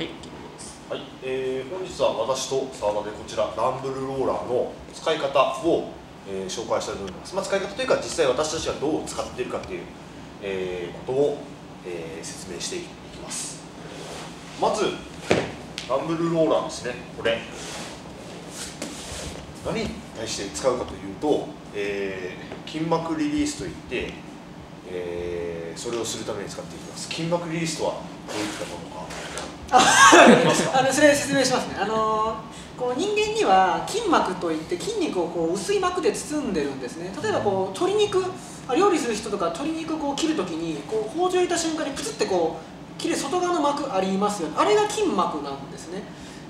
はいはい、えー本日は私と澤田でこちらランブルローラーの使い方を、えー紹介したいと思います、まあ、使い方というか実際私たちがどう使っているかという、えーことを、えー説明していきます。まずランブルローラーですね。これ何に対して使うかというと、えー筋膜リリースといって、えーそれをするために使っていきます。筋膜リリースとはどういったものか。あのそれ説明しますね。あのこう人間には筋膜といって筋肉をこう薄い膜で包んでるんですね。例えばこう鶏肉料理する人とか鶏肉を切るときにこう包丁入れた瞬間にプツってこう切る外側の膜ありますよね。あれが筋膜なんですね。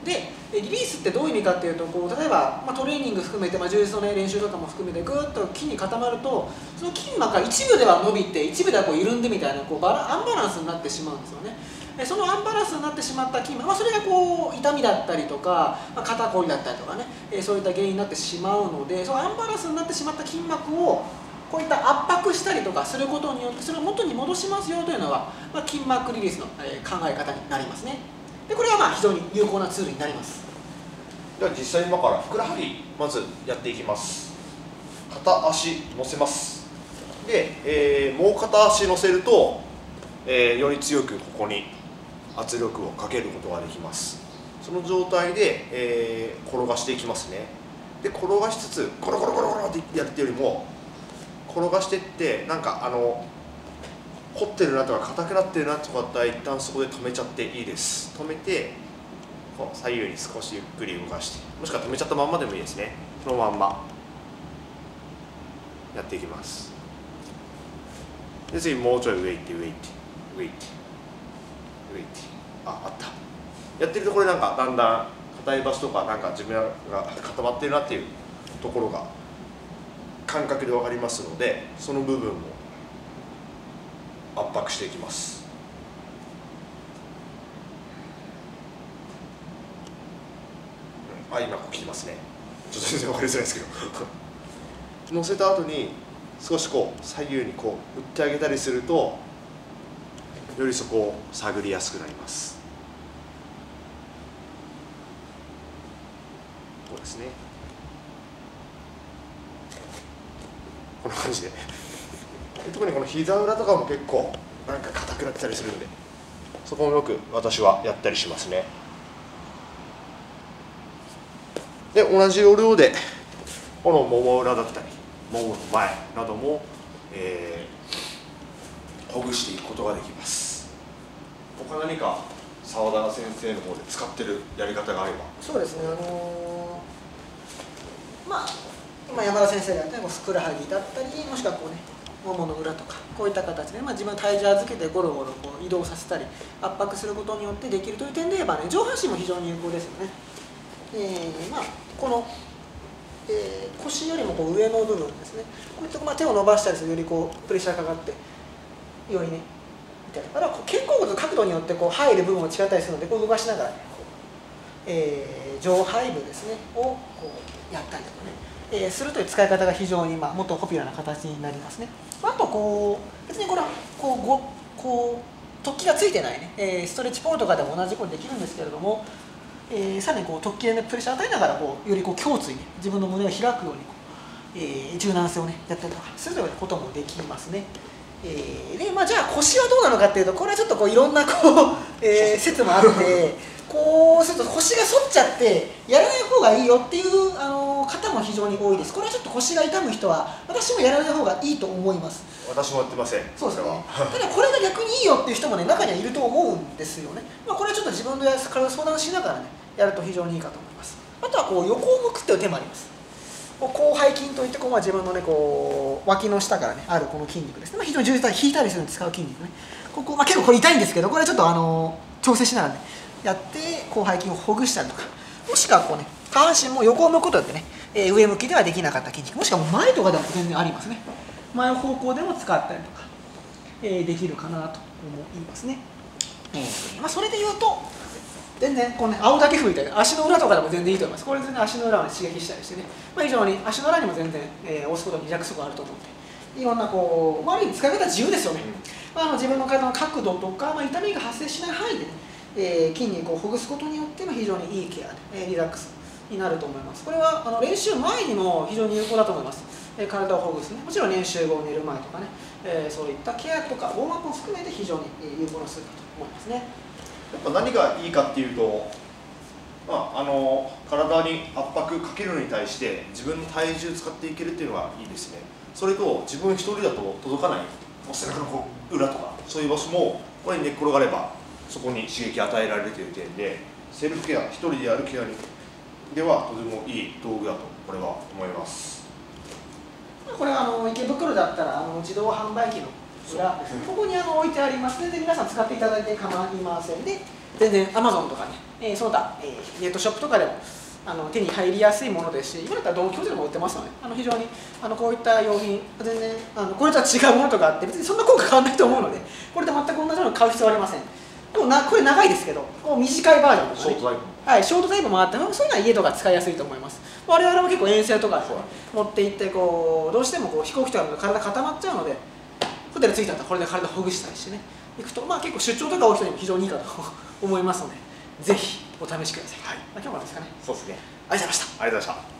でリリースってどういう意味かっていうとこう例えば、まあ、トレーニング含めて、まあ、充実の、練習とかも含めてぐっと筋に固まるとその筋膜が一部では伸びて一部ではこう緩んでみたいなこうバラアンバランスになってしまうんですよね。そのアンバランスになってしまった筋膜、まあ、それがこう痛みだったりとか、まあ、肩こりだったりとかね、えそういった原因になってしまうのでそのアンバランスになってしまった筋膜をこういった圧迫したりとかすることによってそれを元に戻しますよというのが、まあ、筋膜リリースの、え考え方になりますね。でこれはまあ非常に有効なツールになります。では実際今からふくらはぎまずやっていきます。片足乗せます。で、えーもう片足乗せると、えーより強くここに圧力をかけることができます。その状態で、えー転がしていきますね。で転がしつつコロコロコロコロってやるってよりも転がしてってなんかあの凝ってるなとか硬くなってるなとかだったら一旦そこで止めちゃっていいです。止めて左右に少しゆっくり動かしてもしくは止めちゃったまんまでもいいですね。そのまんま。やっていきます。で次もうちょい上行って上行って上行って。ああった。やってるところなんかだんだん硬い場所とかなんか自分が固まってるなっていうところが感覚で分かりますのでその部分を圧迫していきます。あ今こう来てますね。ちょっと全然分かりづらいですけど。乗せた後に少しこう左右にこう打ってあげたりするとよりそこを探りやすくなります。こうですね。こんな感じで。特にこの膝裏とかも結構なんか硬くなってたりするんで。そこもよく私はやったりしますね。で同じ要領でこのもも裏だったりももの前なども、えーほぐしていくことができます。他何か澤田先生の方で使ってるやり方があれば。そうですね。あのーまあ今山田先生がやったようにふくらはぎだったりもしくはこうねももの裏とかこういった形で、まあ、自分の体重預けてゴロゴロこう移動させたり圧迫することによってできるという点で言えばね上半身も非常に有効ですよね。えーまあこの、えー腰よりもこう上の部分ですね。こういった、まあ、手を伸ばしたりするとよりこうプレッシャーかかってよりねみたいな。あれはこう肩甲骨の角度によってこう入る部分も違ったりするのでこう動かしながらねえー上背部ですね。をこうやったりとかね、えーするという使い方が非常に、まあ、もっとポピュラーな形になりますね。あとこう別にこれはこうごこう突起がついてないね、えーストレッチポールとかでも同じことできるんですけれども、えーさらにこう突起で、ね、プレッシャーを与えながらこうよりこう胸椎に自分の胸を開くようにこう、え柔軟性をねやったりとかするということもできますね。えーでまあ、じゃあ腰はどうなのかっていうとこれはちょっとこういろんなこう、えー 説もあってこうすると腰が反っちゃってやらない方がいいよっていうあの方も非常に多いです。これはちょっと腰が痛む人は私もやらない方がいいと思います。私もやってません。そうですね。は。ただこれが逆にいいよっていう人もね中にはいると思うんですよね、まあ、これはちょっと自分で体相談しながらねやると非常にいいかと思います。あとはこう横を向くっていう手もありますこう広背筋といってこう、まあ、自分のねこう脇の下からねあるこの筋肉ですね、まあ、非常に重要な引いたりするのに使う筋肉ね。ここ、まあ、結構これ痛いんですけどこれはちょっとあの調整しながらねやって広背筋をほぐしたりとか。もしくはこうね下半身も横を向くことによってね、えー上向きではできなかった筋肉。もしくは前とかでも全然ありますね。前方向でも使ったりとか、えーできるかなと思いますね、えーまあ、それで言うと全然こうね青竹吹いたり足の裏とかでも全然いいと思います。これ全然足の裏を、ね、刺激したりしてね、まあ、非常に足の裏にも全然、えー押すことにリラックスがあると思って。いろんなこう、まあ、ある意味使い方自由ですよね、まあ、あの自分の体の角度とか、まあ、痛みが発生しない範囲でね、えー筋肉をほぐすことによっても非常にいいケアで、えーリラックスになると思います。これはあの練習前にも非常に有効だと思います、えー体をほぐすね。もちろん練習後寝る前とかね、えーそういったケアとかウォームアップも含めて非常にえー有効な数だと思いますね。やっぱ何がいいかっていうと、まあ、あの体に圧迫かけるのに対して自分の体重使っていけるっていうのがいいですね。それと自分一人だと届かない。背中のこう裏とかそういう場所もこれに寝っ転がればそこに刺激与えられるという点でセルフケア一人でやるケアにではとてもいい道具だとこれは思います。これあの池袋だったらあの自動販売機の裏ここにあの置いてあります。ので皆さん使っていただいて構いませんで全然 Amazon とかね、えーその他、えーネットショップとかでもあの手に入りやすいものですし今だったらドン・キホーテでも売ってますのであの非常にあのこういった用品全然あのこれとは違うものとかあって別にそんな効果変わらないと思うのでこれと全く同じものを買う必要はありません。でもなこれ長いですけどこう短いバージョンとかね。ショートタイプはい、ショートタイプもあってそういうのは家とか使いやすいと思います。我々も結構遠征とか持って行ってこうどうしてもこう飛行機とかだと体固まっちゃうのでホテル着いたらこれで体ほぐしたりしてね。行くとまあ結構出張とか多い人にも非常にいいかと思いますのでぜひお試しください、はい。まあ、今日はですかね。そうですね。ありがとうございました。ありがとうございました